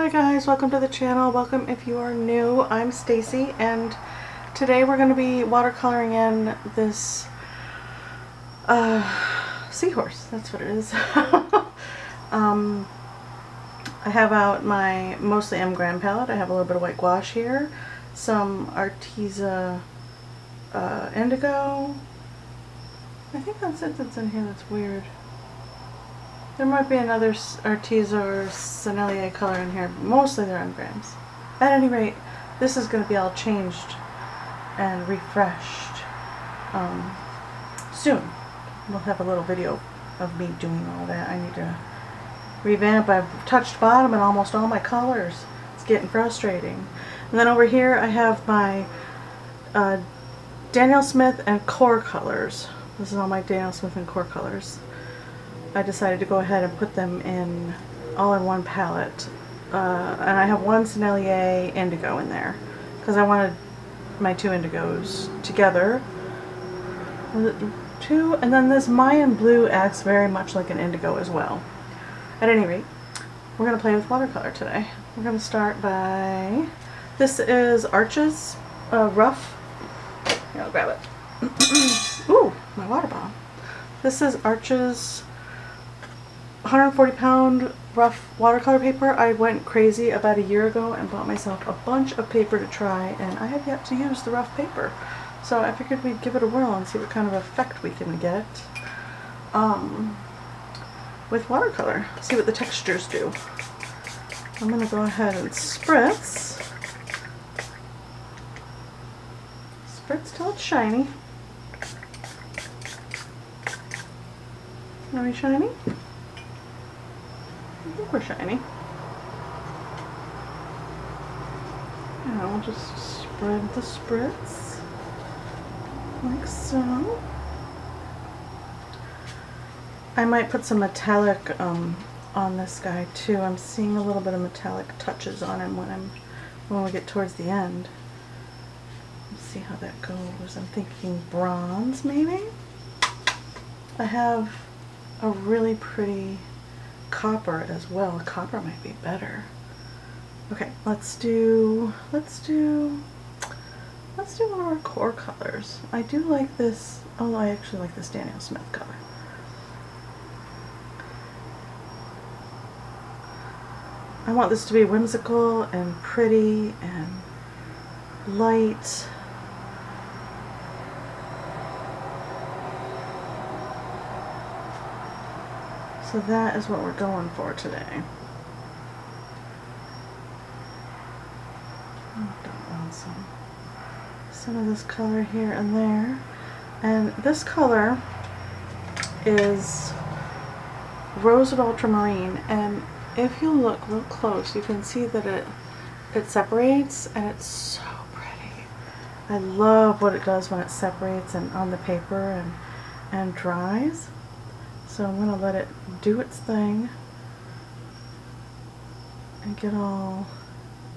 Hi guys, welcome to the channel. Welcome if you are new. I'm Stacy and today we're going to be watercoloring in this uh, seahorse. That's what it is. um, I have out my mostly M Graham palette. I have a little bit of white gouache here, some Arteza uh, indigo. I think that's it that's in here that's weird. There might be another Arteza or Sennelier color in here. Mostly they're M Grahams. At any rate, this is going to be all changed and refreshed um, soon. We'll have a little video of me doing all that. I need to revamp. I've touched bottom in almost all my colors. It's getting frustrating. And then over here I have my uh, Daniel Smith and Qor colors. This is all my Daniel Smith and Qor colors. I decided to go ahead and put them in all in one palette. Uh, and I have one Sennelier indigo in there because I wanted my two indigos together. Two, and then this Mayan blue acts very much like an indigo as well. At any rate, we're going to play with watercolor today. We're going to start by, this is Arches uh, Rough. Here, I'll grab it. Ooh, my water bottle. This is Arches 140 pound rough watercolor paper. I went crazy about a year ago and bought myself a bunch of paper to try and I have yet to use the rough paper. So I figured we'd give it a whirl and see what kind of effect we can get um, with watercolor. See what the textures do. I'm going to go ahead and spritz. Spritz till it's shiny. Are we shiny? We're shiny. And I'll just spread the spritz like so. I might put some metallic um, on this guy too. I'm seeing a little bit of metallic touches on him when I'm when we get towards the end. Let's see how that goes. I'm thinking bronze maybe. I have a really pretty copper as well. Copper might be better. Okay, let's do, let's do, let's do one of our Qor colors. I do like this, oh I actually like this Daniel Smith color. I want this to be whimsical and pretty and light So that is what we're going for today. Don't want some, some of this color here and there. And this color is Rose of Ultramarine and if you look real close you can see that it it separates and it's so pretty. I love what it does when it separates and on the paper and and dries. So I'm going to let it do its thing and get all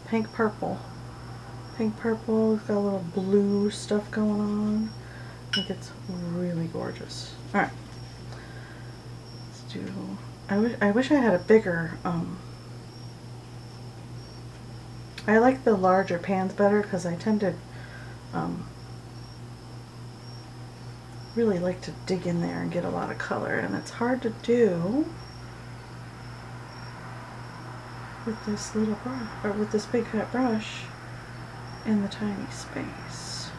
pink purple. Pink purple, got a little blue stuff going on. I think it's really gorgeous. Alright. Let's do I wish I wish I had a bigger um I like the larger pans better because I tend to um, really like to dig in there and get a lot of color and it's hard to do with this little brush or with this big fat brush in the tiny space.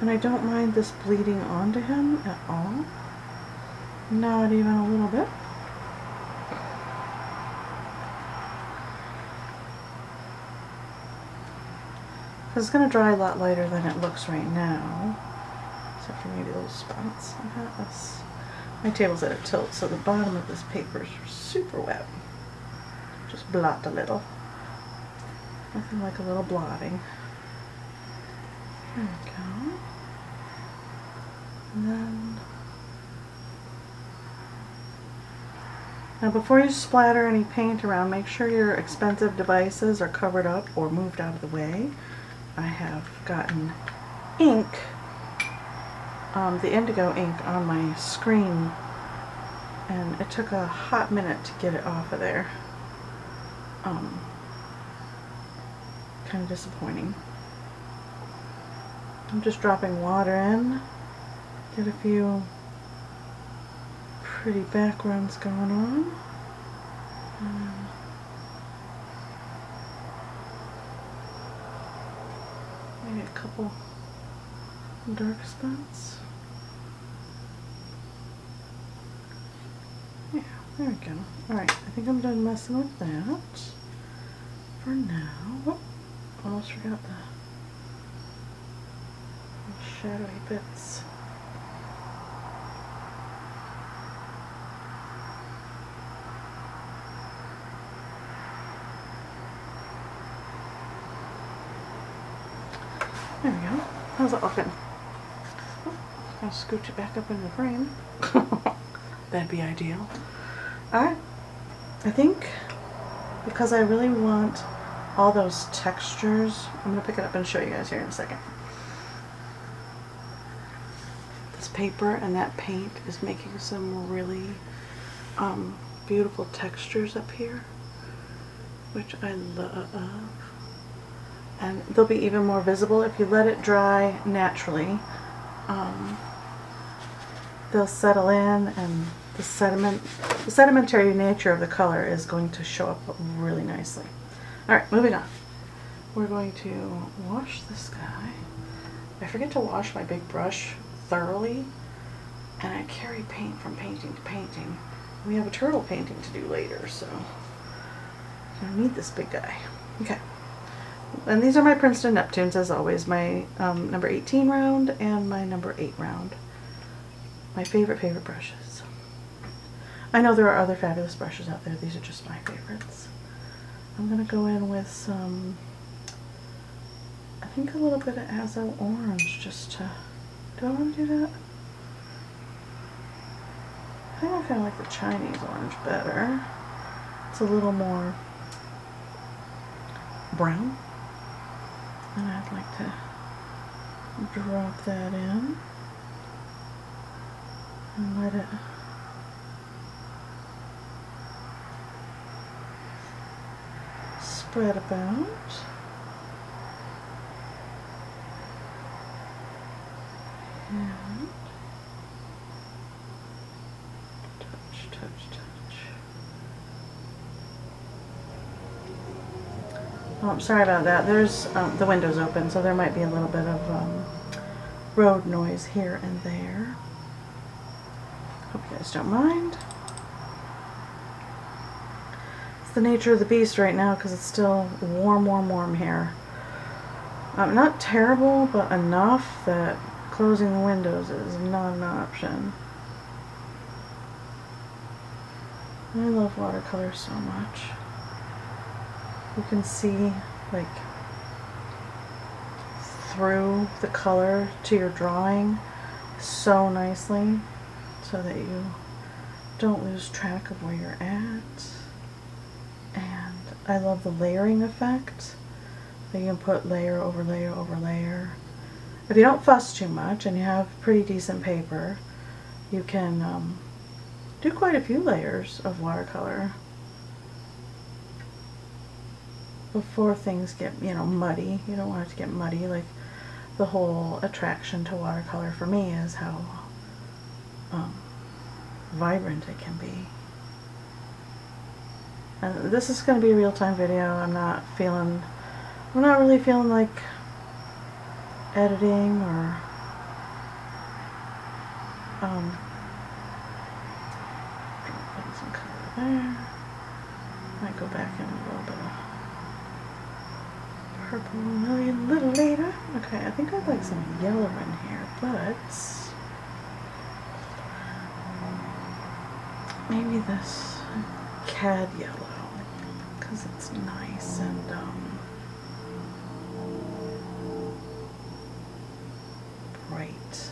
And I don't mind this bleeding onto him at all. Not even a little bit. Because it's going to dry a lot lighter than it looks right now except for maybe those spots. I got this. My table's at a tilt, so the bottom of this paper is super wet. Just blot a little. Nothing like a little blotting. There we go. And then Now before you splatter any paint around, make sure your expensive devices are covered up or moved out of the way. I have gotten ink um, the indigo ink on my screen and it took a hot minute to get it off of there. um, kind of disappointing. I'm just dropping water in, get a few pretty backgrounds going on. Um, maybe a couple dark spots. Yeah, there we go. Alright, I think I'm done messing with that for now. Oh, almost forgot the shadowy bits. There we go. How's it looking? Oh, I'll scooch it back up in the frame. That'd be ideal. Alright. I think because I really want all those textures, I'm going to pick it up and show you guys here in a second. This paper and that paint is making some really um, beautiful textures up here, which I love and they'll be even more visible if you let it dry naturally. Um, they'll settle in and the sediment, the sedimentary nature of the color is going to show up really nicely. Alright, moving on. We're going to wash this guy. I forget to wash my big brush thoroughly and I carry paint from painting to painting. We have a turtle painting to do later, so I need this big guy. Okay. And these are my Princeton Neptunes, as always. My um, number 18 round and my number 8 round. My favorite, favorite brushes. I know there are other fabulous brushes out there. These are just my favorites. I'm going to go in with some, I think a little bit of Azo Orange just to, do I want to do that? I think I kind of like the Chinese orange better. It's a little more brown. And I'd like to drop that in and let it spread about. And touch, touch, touch. Oh, I'm sorry about that. There's um, the windows open, so there might be a little bit of um, road noise here and there. Hope you guys don't mind. The nature of the beast right now because it's still warm, warm, warm here. Um, not terrible, but enough that closing the windows is not an option. I love watercolor so much you can see like through the color to your drawing so nicely so that you don't lose track of where you're at I love the layering effect you can put layer over layer over layer if you don't fuss too much and you have pretty decent paper you can um, do quite a few layers of watercolor before things get, you know, muddy. You don't want it to get muddy. Like, the whole attraction to watercolor for me is how um, vibrant it can be. And this is going to be a real-time video. I'm not feeling, I'm not really feeling like editing or um, some color there. Might go back in a little bit of purple a little later. Okay, I think I'd like some yellow in here, but maybe this cad yellow because it's nice and um, bright.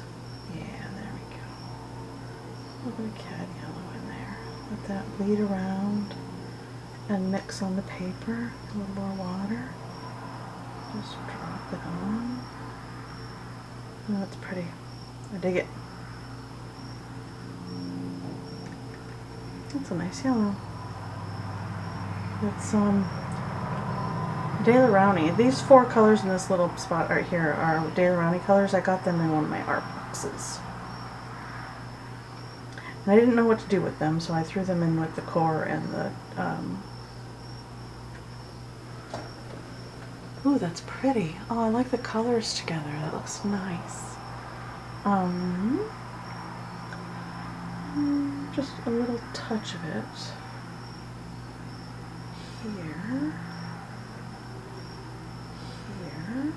Yeah, there we go. A little bit of cad yellow in there. Let that bleed around and mix on the paper. A little more water. Just drop it on. Oh, that's pretty. I dig it. That's a nice yellow. It's um Daler-Rowney. These four colors in this little spot right here are Daler-Rowney colors. I got them in one of my art boxes. And I didn't know what to do with them, so I threw them in with the Qor and the... Um... Ooh, that's pretty. Oh, I like the colors together. That looks nice. Um, just a little touch of it here. Here.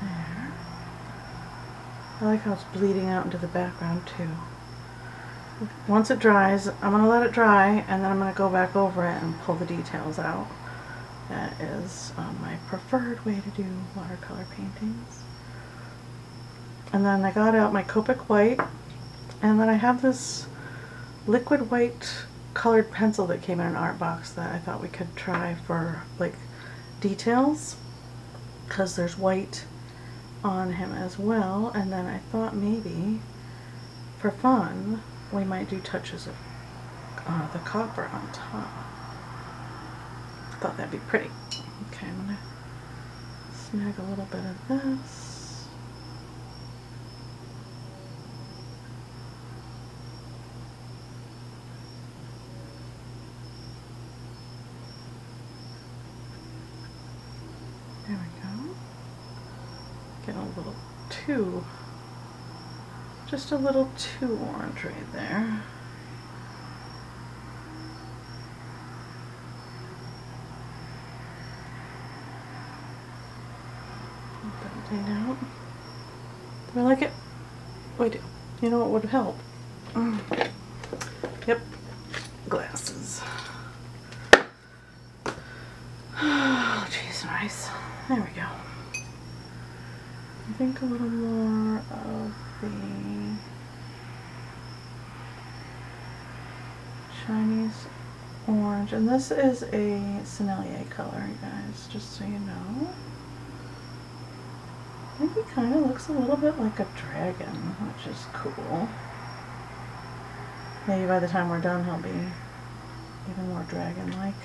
There. I like how it's bleeding out into the background too. Once it dries, I'm going to let it dry and then I'm going to go back over it and pull the details out. That is um, my preferred way to do watercolor paintings. And then I got out my Copic white and then I have this liquid white colored pencil that came in an art box that I thought we could try for like details because there's white on him as well and then I thought maybe for fun we might do touches of uh, the copper on top. Thought that'd be pretty. Okay, I'm gonna snag a little bit of this. There we go. Getting a little too just a little too orange right there. That out. Do I like it? Oh, I do. You know what would help? Mm. Yep, glasses. Oh, jeez, nice. There we go. I think a little more of the Chinese orange. And this is a Sennelier color, guys, just so you know. I think he kind of looks a little bit like a dragon, which is cool. Maybe by the time we're done he'll be even more dragon-like.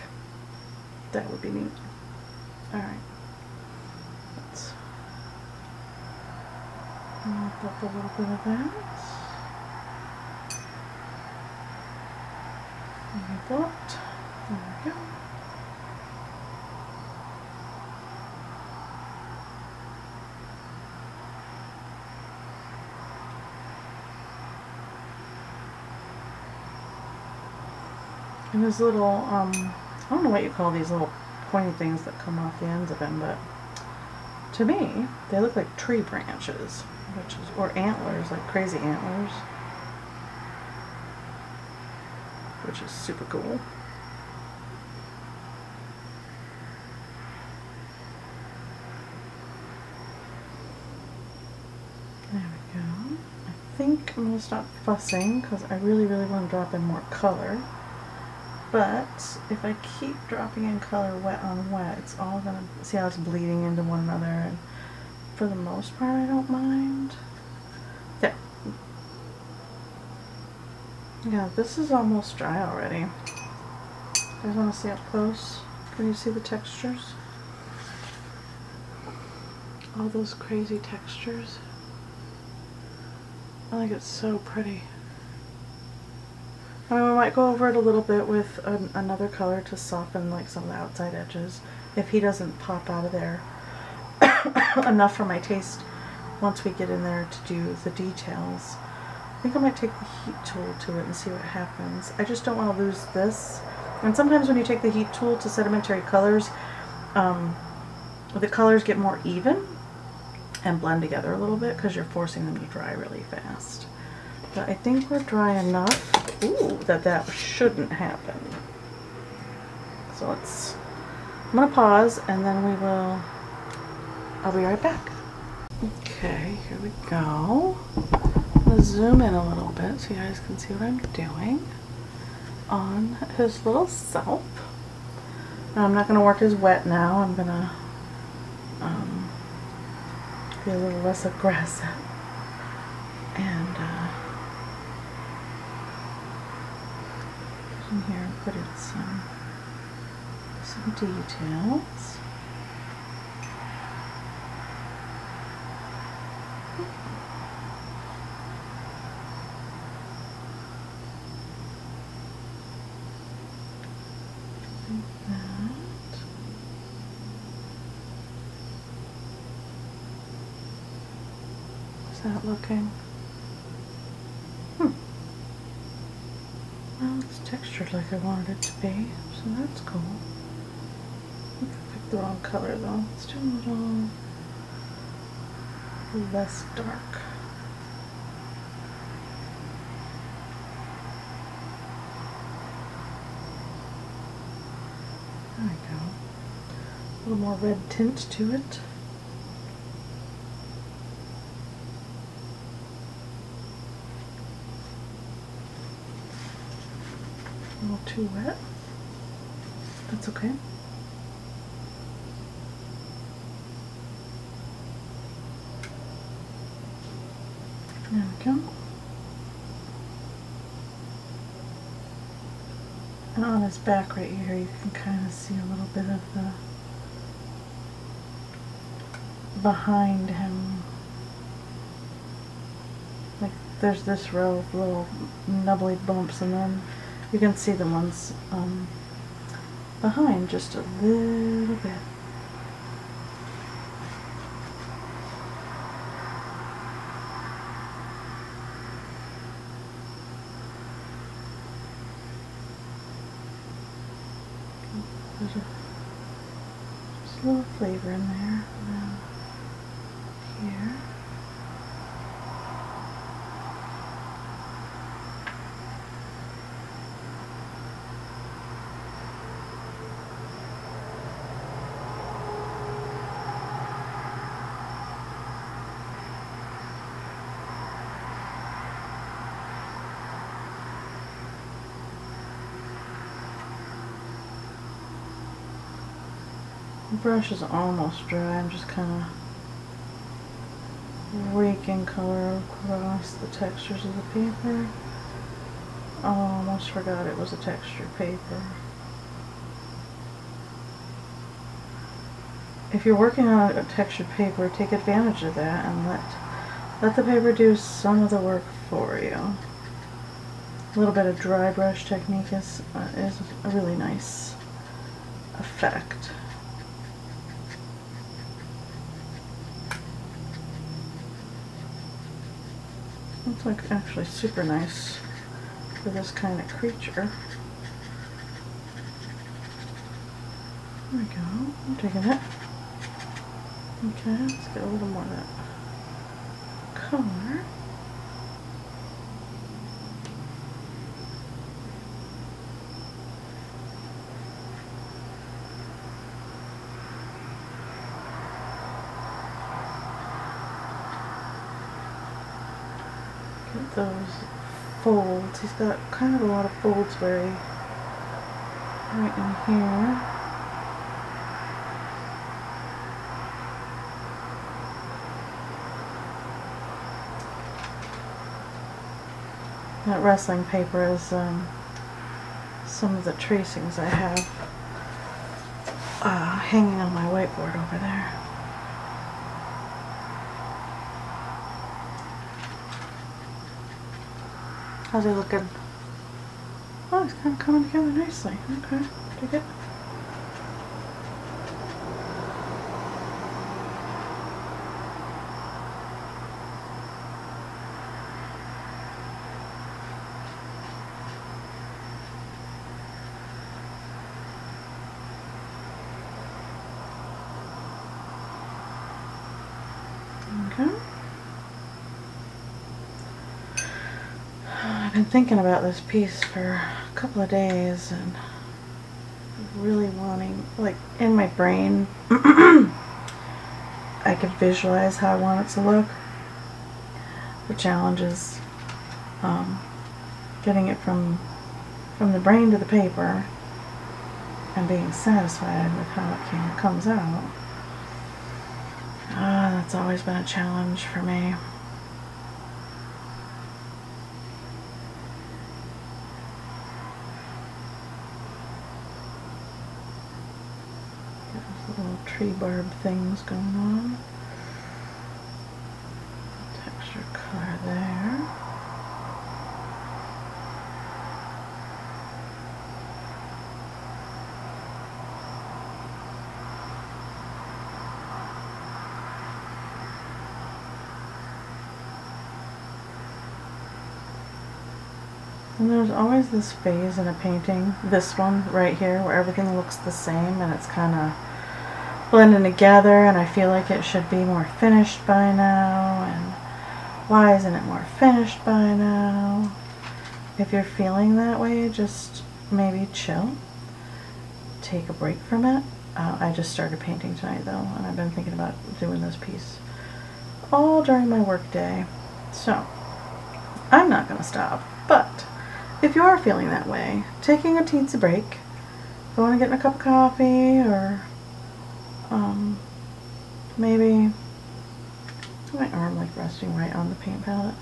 That would be neat. Alright. Let's mop up a little bit of that. Like that. And his little, um, I don't know what you call these little pointy things that come off the ends of him, but to me, they look like tree branches, which is, or antlers, like crazy antlers, which is super cool. There we go. I think I'm to stop fussing because I really, really want to drop in more color. But if I keep dropping in color wet on wet, it's all going to, see how it's bleeding into one another. And for the most part, I don't mind. There. Yeah, this is almost dry already. You guys want to see up close? Can you see the textures? All those crazy textures. I think it's so pretty. I mean, we might go over it a little bit with an, another color to soften like some of the outside edges if he doesn't pop out of there enough for my taste once we get in there to do the details. I think I might take the heat tool to it and see what happens. I just don't want to lose this. And sometimes when you take the heat tool to sedimentary colors, um, the colors get more even and blend together a little bit because you're forcing them to dry really fast. But I think we're dry enough ooh, that that shouldn't happen. So let's, I'm going to pause and then we will, I'll be right back. Okay, here we go. To zoom in a little bit so you guys can see what I'm doing on his little self. I'm not going to work his wet now. I'm going to be a little less aggressive. And uh, in here put in some some details. Like that. How's that looking? Hmm. Well, it's I wanted it to be, so that's cool. I picked the wrong color though. Let's do a little less dark. There we go. A little more red tint to it. A little too wet. That's okay. There we go. And on his back right here, you can kind of see a little bit of the behind him. Like there's this row of little nubbly bumps, and then you can see the ones um, behind just a little bit. There's a, just a little flavor in there. Now, here. The brush is almost dry. I'm just kind of raking color across the textures of the paper. Oh, almost forgot it was a textured paper. If you're working on a textured paper, take advantage of that and let let the paper do some of the work for you. A little bit of dry brush technique is uh, is a really nice effect. Looks like actually super nice for this kind of creature. There we go. I'm taking it. Okay, let's get a little more of that color. Get those folds. He's got kind of a lot of folds he, right in here. That wrestling paper is um, some of the tracings I have uh, hanging on my whiteboard over there. How's he looking? Oh, it's kind of coming together nicely. Okay, dig it. Okay. I've been thinking about this piece for a couple of days and really wanting, like in my brain, I could visualize how I want it to look. The challenge is um, getting it from from the brain to the paper and being satisfied with how it came, comes out. Ah, that's always been a challenge for me. little tree barb things going on. Texture color there. And there's always this phase in a painting, this one right here, where everything looks the same and it's kind of blending together and I feel like it should be more finished by now and why isn't it more finished by now? If you're feeling that way, just maybe chill. Take a break from it. Uh, I just started painting tonight though and I've been thinking about doing this piece all during my work day. So, I'm not going to stop, but if you are feeling that way, taking a teensy break, going to get a cup of coffee or um, maybe my arm like resting right on the paint palette.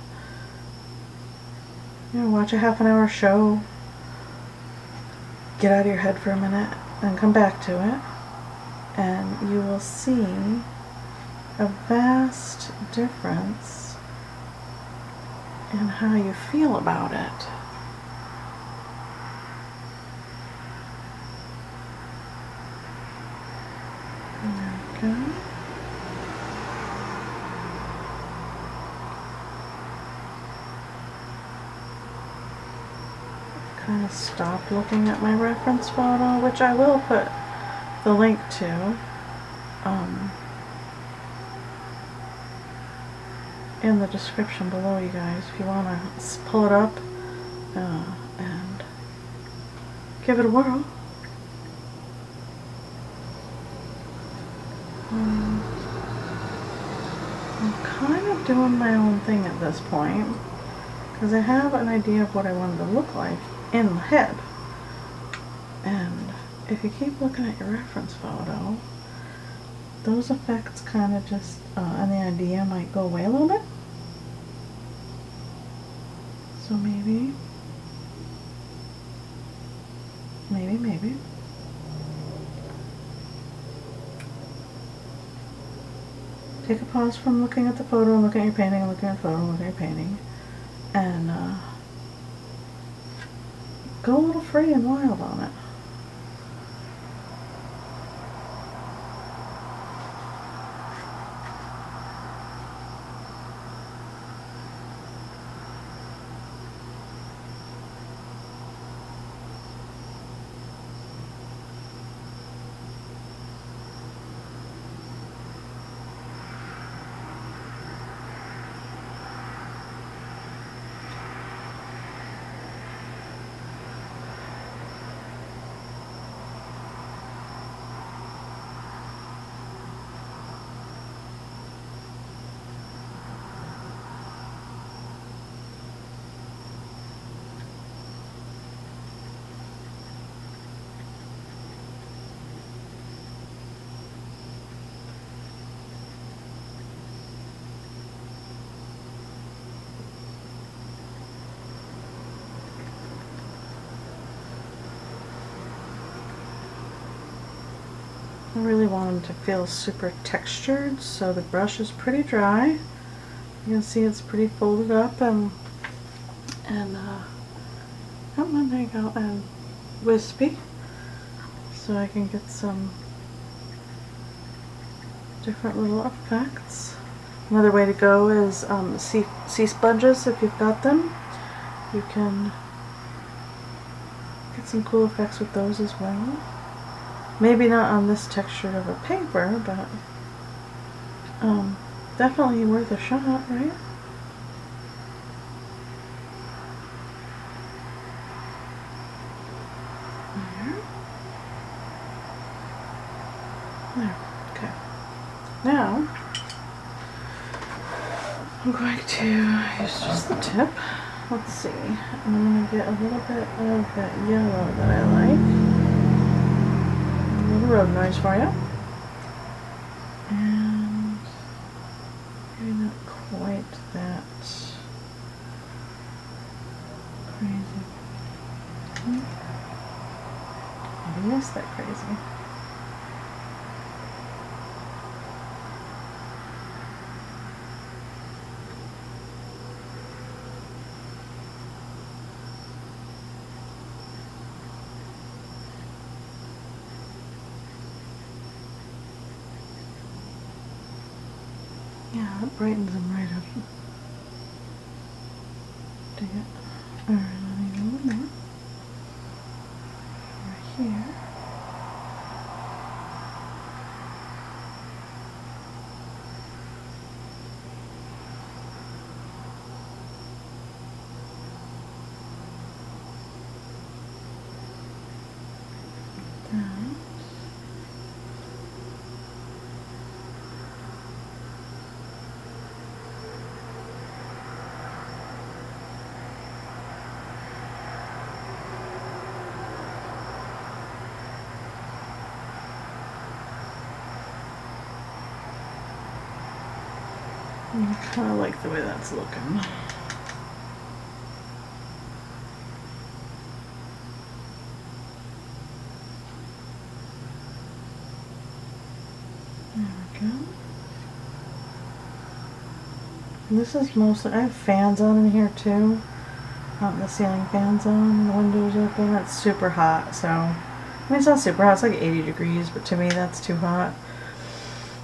You know, watch a half an hour show, get out of your head for a minute, and come back to it, and you will see a vast difference in how you feel about it. Stopped looking at my reference photo, which I will put the link to um, in the description below, you guys, if you want to pull it up uh, and give it a whirl. Um, I'm kind of doing my own thing at this point because I have an idea of what I wanted to look like in the head. And if you keep looking at your reference photo, those effects kind of just, uh, and the idea might go away a little bit. So maybe, maybe, maybe. Take a pause from looking at the photo and looking at your painting and looking at the photo and looking at your painting. And uh, go a little free and wild on it. I really want them to feel super textured, so the brush is pretty dry. You can see it's pretty folded up and and uh, oh, there you go, and wispy, so I can get some different little effects. Another way to go is um, sea, sea sponges if you've got them. You can get some cool effects with those as well. Maybe not on this texture of a paper, but um, definitely worth a shot, right? There. There. Okay. Now, I'm going to use just the tip. Let's see. I'm going to get a little bit of that yellow that I like road noise for you. And maybe not quite that crazy. Maybe is that crazy. Yeah, that brightens them right up. Dig it. Alright, let me go in there. Over here. That. I kind of like the way that's looking. There we go. This is mostly, I have fans on in here too. Um, the ceiling fans on, the windows open. It's super hot, so. I mean, it's not super hot, it's like 80 degrees, but to me that's too hot.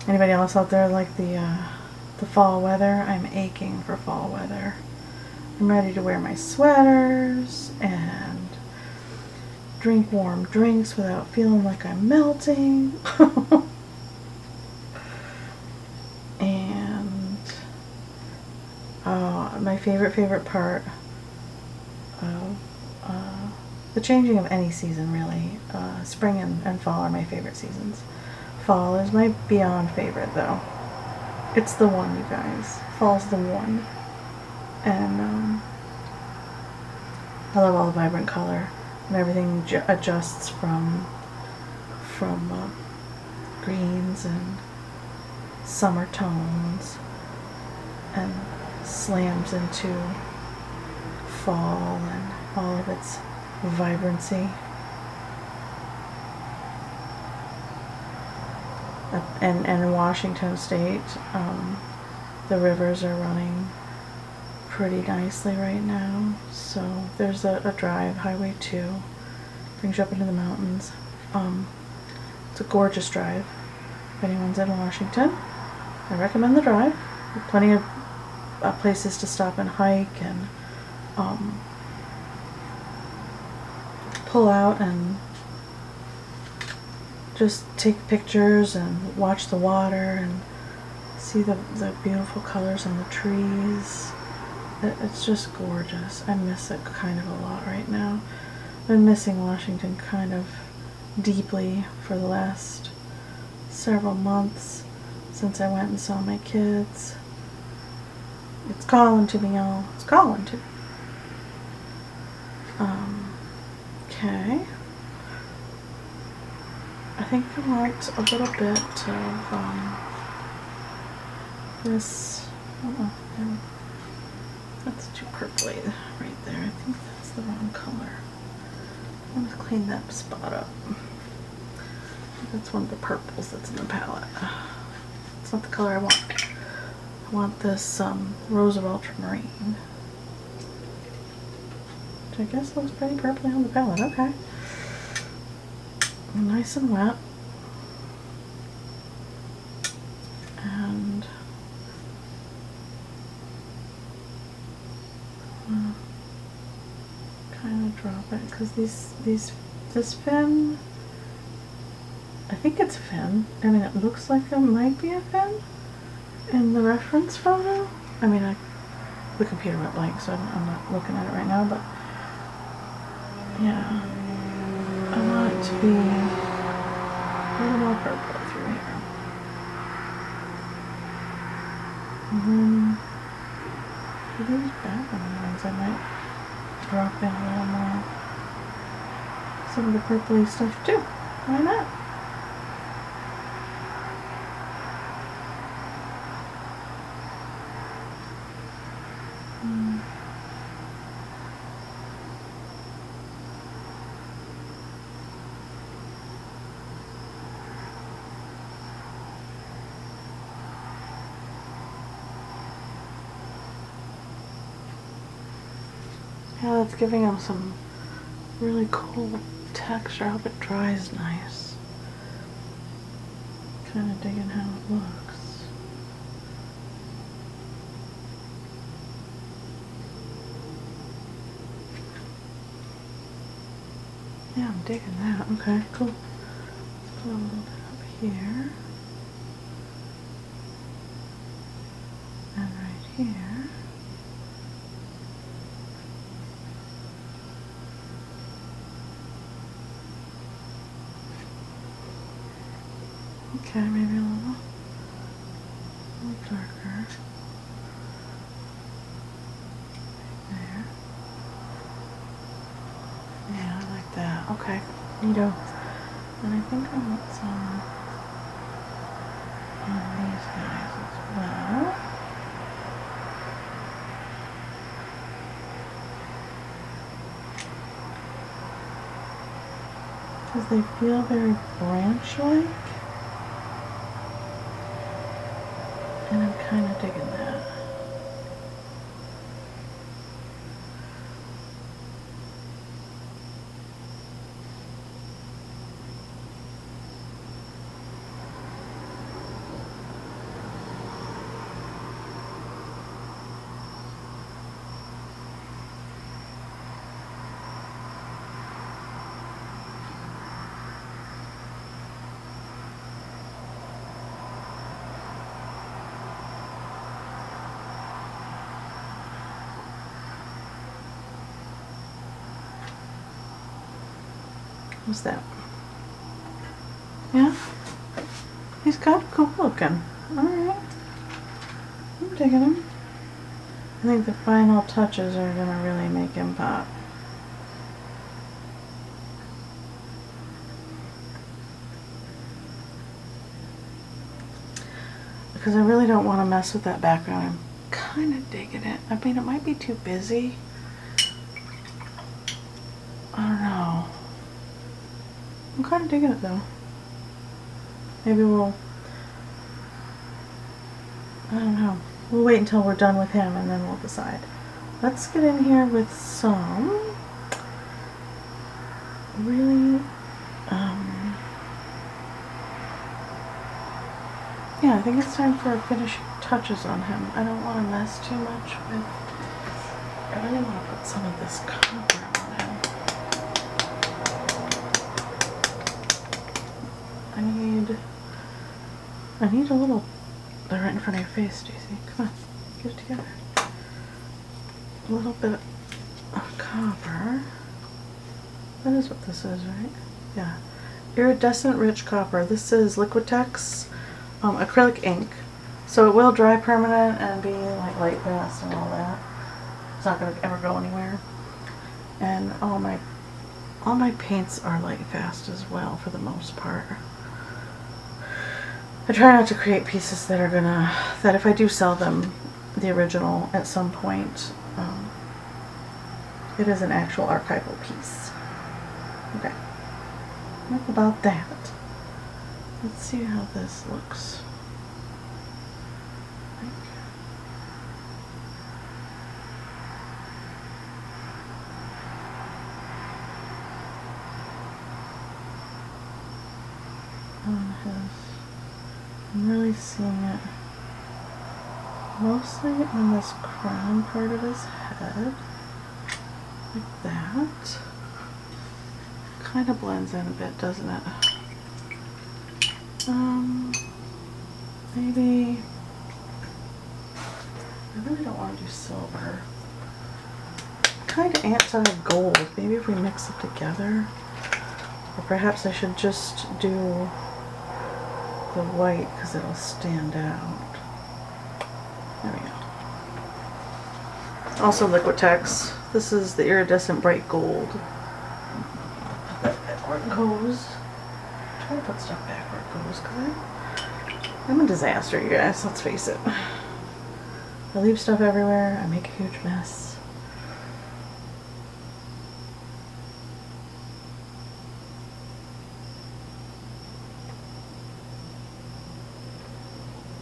Anybody else out there like the, uh, the fall weather? I'm aching for fall weather. I'm ready to wear my sweaters and drink warm drinks without feeling like I'm melting. and uh, my favorite, favorite part of uh, the changing of any season, really. Uh, spring and, and fall are my favorite seasons. Fall is my beyond favorite, though. It's the one, you guys. Fall's the one. And um, I love all the vibrant color and everything adjusts from from uh, greens and summer tones and slams into fall and all of its vibrancy. And, and in Washington State, um, the rivers are running pretty nicely right now. So there's a, a drive, Highway 2, brings you up into the mountains. Um, it's a gorgeous drive. If anyone's in Washington, I recommend the drive. Plenty of uh, places to stop and hike and um, pull out and just take pictures and watch the water and see the, the beautiful colors on the trees. It, it's just gorgeous. I miss it kind of a lot right now. I've been missing Washington kind of deeply for the last several months since I went and saw my kids. It's calling to me, y'all. It's calling to me. Um, okay. I think I want a little bit of um, this. Oh, no, that's too purpley right there. I think that's the wrong color. I want to clean that spot up. That's one of the purples that's in the palette. It's not the color I want. I want this um, Rose of Ultramarine. Which I guess looks pretty purpley on the palette. Okay. Nice and wet. And uh, kind of drop it because these these this fin I think it's a fin. I mean, it looks like it might be a fin in the reference photo. I mean, I, the computer went blank, so I'm, I'm not looking at it right now, but yeah. Be a little more purple through here. Mm-hmm. And then for these background ones, I might drop in a little more some of the purpley stuff too. Why not? giving them some really cool texture. I hope it dries nice. Kind of digging how it looks. Yeah, I'm digging that. Okay, cool. Let's put a little bit up here. Maybe a little, a little darker. There. Yeah, I like that. Okay, neato. And I think I want some on these guys as well. Because they feel very branch-like. And I'm kind of digging that. What's that? Yeah? He's kind of cool looking. Alright. I'm digging him. I think the final touches are going to really make him pop. Because I really don't want to mess with that background. I'm kind of digging it. I mean, it might be too busy. I don't know. I'm kind of digging it though. Maybe we'll, I don't know. We'll wait until we're done with him and then we'll decide. Let's get in here with some really, um, yeah, I think it's time for finishing touches on him. I don't want to mess too much with, I really want to put some of this copper on him. I need, I need a little, they're right in front of your face, Stacy. Come on, get it together. A little bit of copper. That is what this is, right? Yeah. Iridescent rich copper. This is Liquitex um, acrylic ink. So it will dry permanent and be like light fast and all that. It's not going to ever go anywhere. And all my all my paints are light fast as well for the most part. I try not to create pieces that are gonna, that if I do sell them, the original at some point, um, it is an actual archival piece. Okay. About that. Let's see how this looks. On his, I'm really seeing it mostly on this crown part of his head, like that. Kind of blends in a bit, doesn't it? Um, maybe, I really don't want to do silver. Kind of anti-gold. Maybe if we mix it together. Or perhaps I should just do the white because it'll stand out. There we go. Also Liquitex. This is the iridescent bright gold. It goes. Try to put stuff back where it goes because I'm a disaster, you guys. Let's face it. I leave stuff everywhere. I make a huge mess.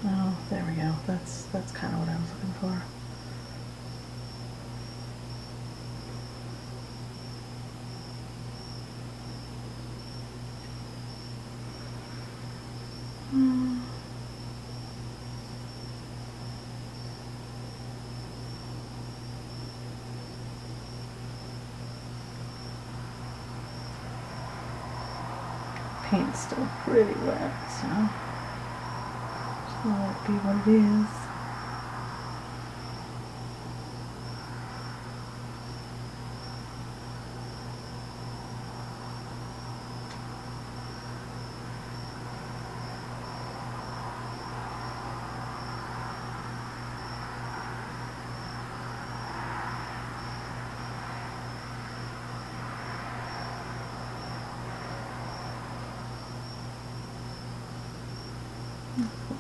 Oh, there we go. That's that's kind of what I was looking for. Hmm. Paint's still pretty wet, so let it be what it is.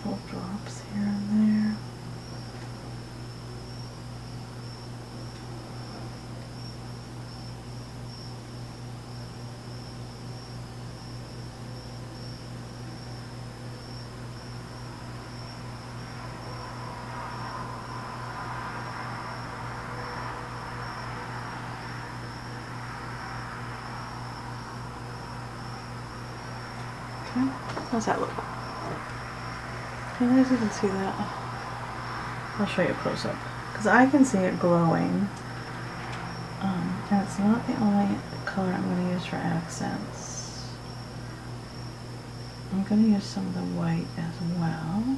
Little drops here and there. Okay, how's that look? Can you guys even see that? I'll show you a close up. Because I can see it glowing. Um, and it's not the only color I'm going to use for accents. I'm going to use some of the white as well.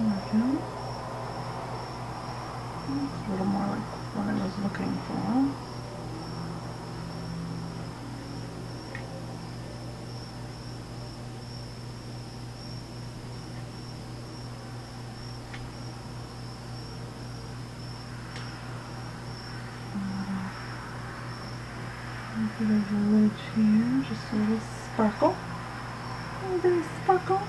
There we go. It's a little more like what I was looking for. Maybe there's a ridge here, just a little sparkle. A little bit of sparkle.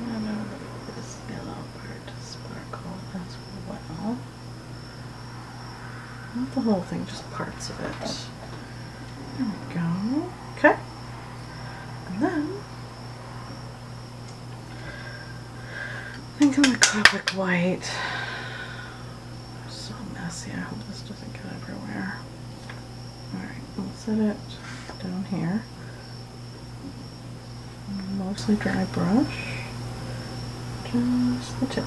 Little bit this yellow part sparkle well. Not the whole thing, just parts of it. There we go. Okay. And then I I'm white. So messy. I hope this doesn't get everywhere. Alright, we'll set it down here. Mostly dry brush. Just the tip.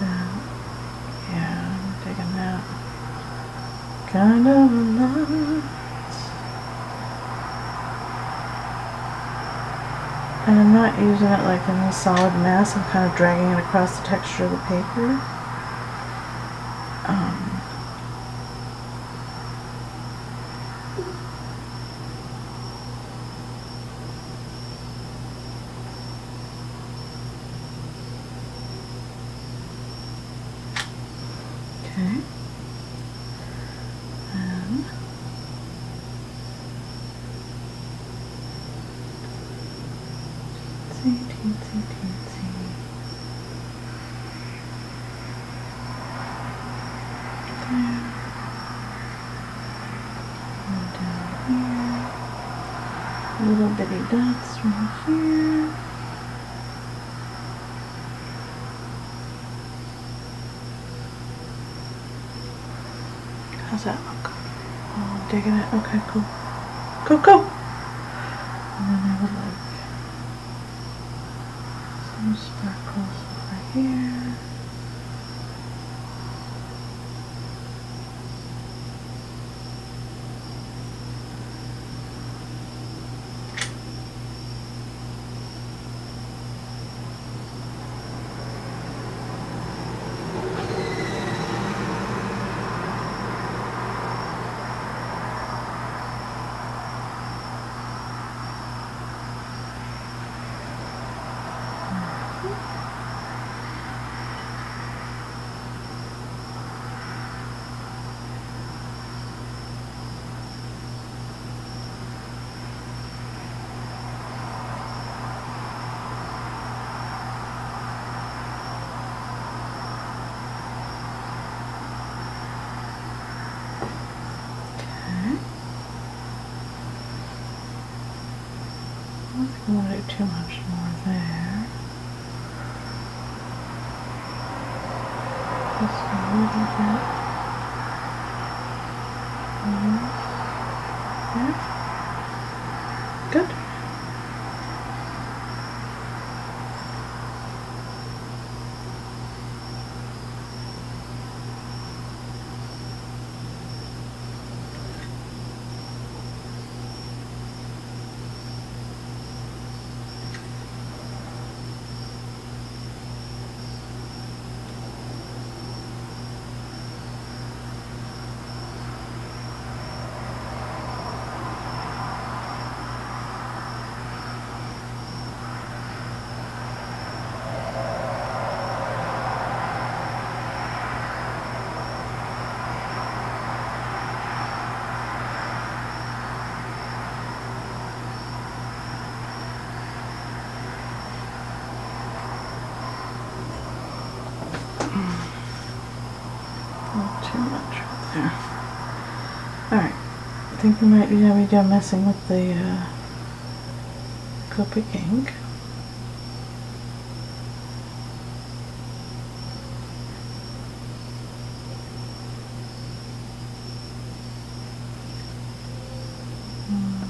That, yeah, I'm digging that. Kind of lot. And I'm not using it like in a solid mass, I'm kind of dragging it across the texture of the paper. Um, okay. And teensy, teensy, teensy. There. And down here. Little bitty dots right here. How's that look? Oh, I'm digging it. Okay, cool. Just a little bit. There. Good. Not too much there. Alright. I think we might be be done messing with the uh, Copic ink. Hmm.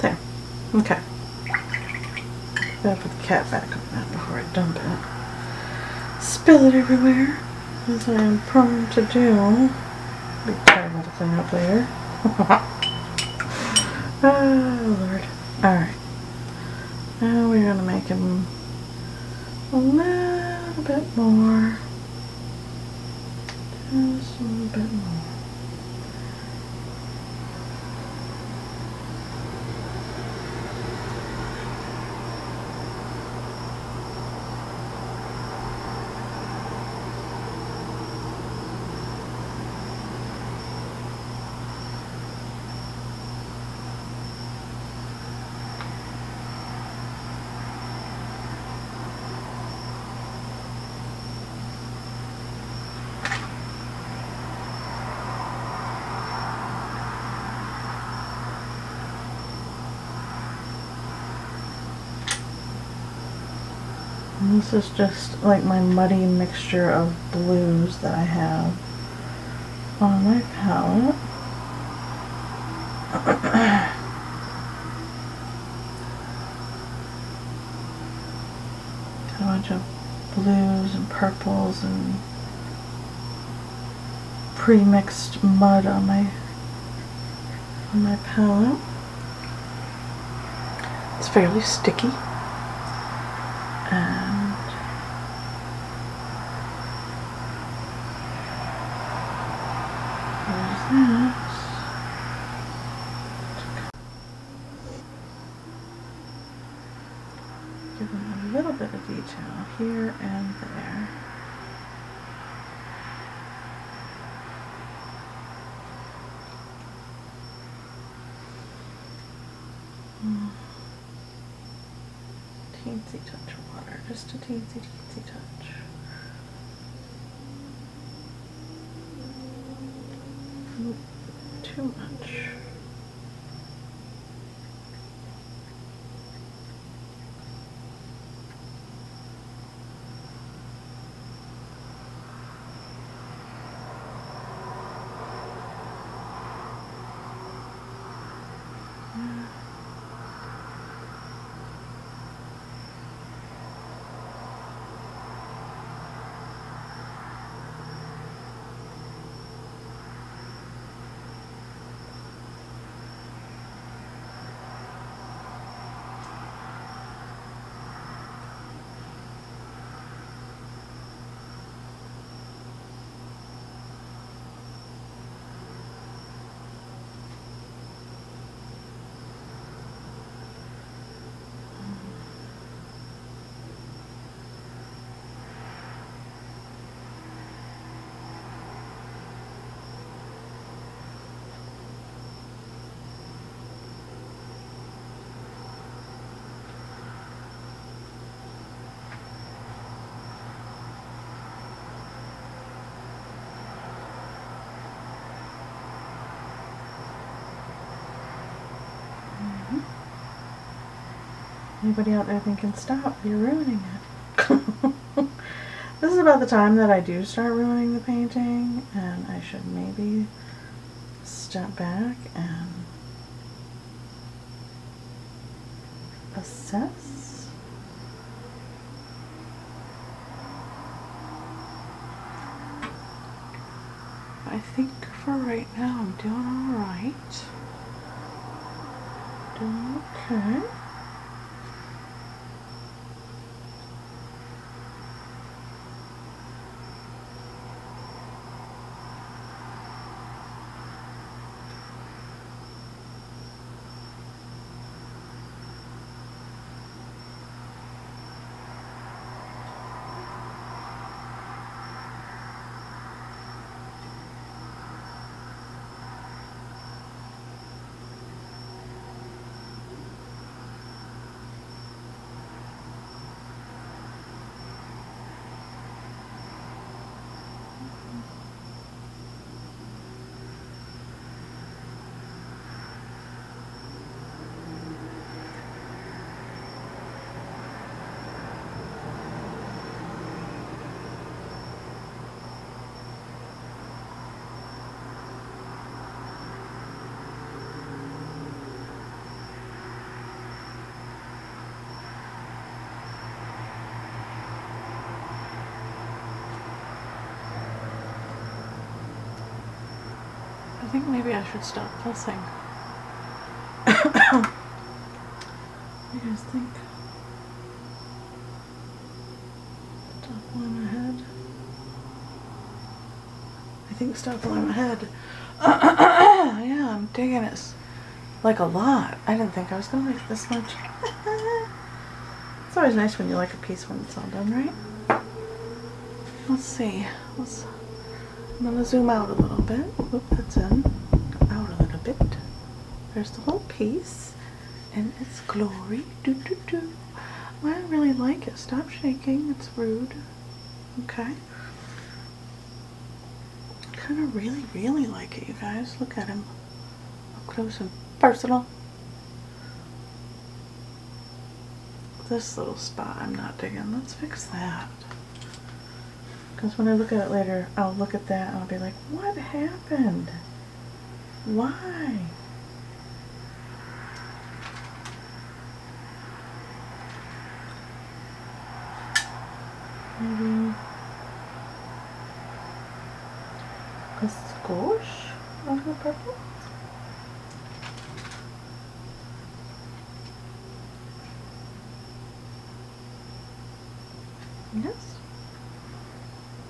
There. Okay. Gotta put the cat back on that before I dump it. Spill it everywhere, as I am prone to do. Be terrible to clean up later. oh, Lord. Alright. Now we're gonna make him a little bit more. Just a little bit more. And this is just like my muddy mixture of blues that I have on my palette. Got a bunch of blues and purples and pre-mixed mud on my on my palette. It's fairly sticky. And there's that. Give them a little bit of detail here and there. Mm. Teensy touch of water, just a teensy teensy touch. Oop, Too much. Anybody out there thinking, stop, you're ruining it. this is about the time that I do start ruining the painting and I should maybe step back and assess. I think for right now I'm doing alright. Doing okay. Think maybe I should what do you guys think? Stop I'm ahead. I think stop I'm ahead. yeah, I'm digging it. Like a lot. I didn't think I was gonna like this much. it's always nice when you like a piece when it's all done, right? Let's see. Let's I'm gonna zoom out a little bit. Oop, that's in. Out a little bit. There's the whole piece and its glory. Do do do. I really like it. Stop shaking. It's rude. Okay. Kind of really, really like it, you guys. Look at him. Up close and personal. This little spot I'm not digging. Let's fix that. Because when I look at it later, I'll look at that and I'll be like, what happened? Why? Maybe a skosh of the purple? Yes.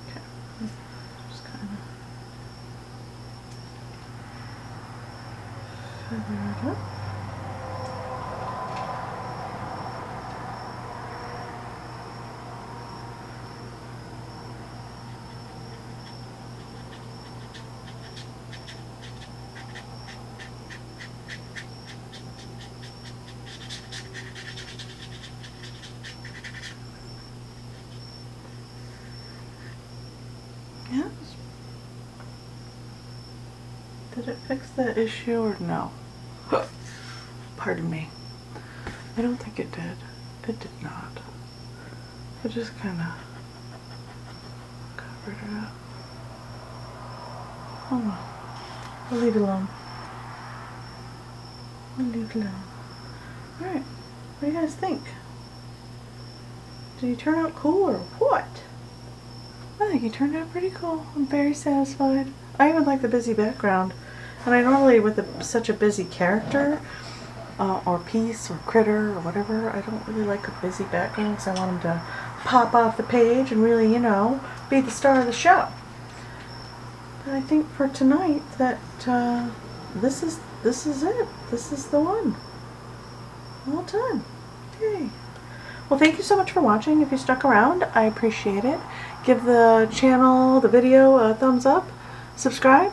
Okay. Just kind of feather it up. Yes. Did it fix that issue or no? Pardon me. I don't think it did. It did not. It just kind of covered it up. Oh well. I'll leave it alone. We'll leave it alone. Alright. What do you guys think? Did he turn out cool or what? I think he turned out pretty cool. I'm very satisfied. I even like the busy background. And I normally, with a, such a busy character, uh, or piece, or critter, or whatever, I don't really like a busy background because I want him to pop off the page and really, you know, be the star of the show. But I think for tonight that uh, this is this is it. This is the one. Well done. Yay. Well, thank you so much for watching. If you stuck around, I appreciate it. Give the channel, the video a thumbs up, subscribe,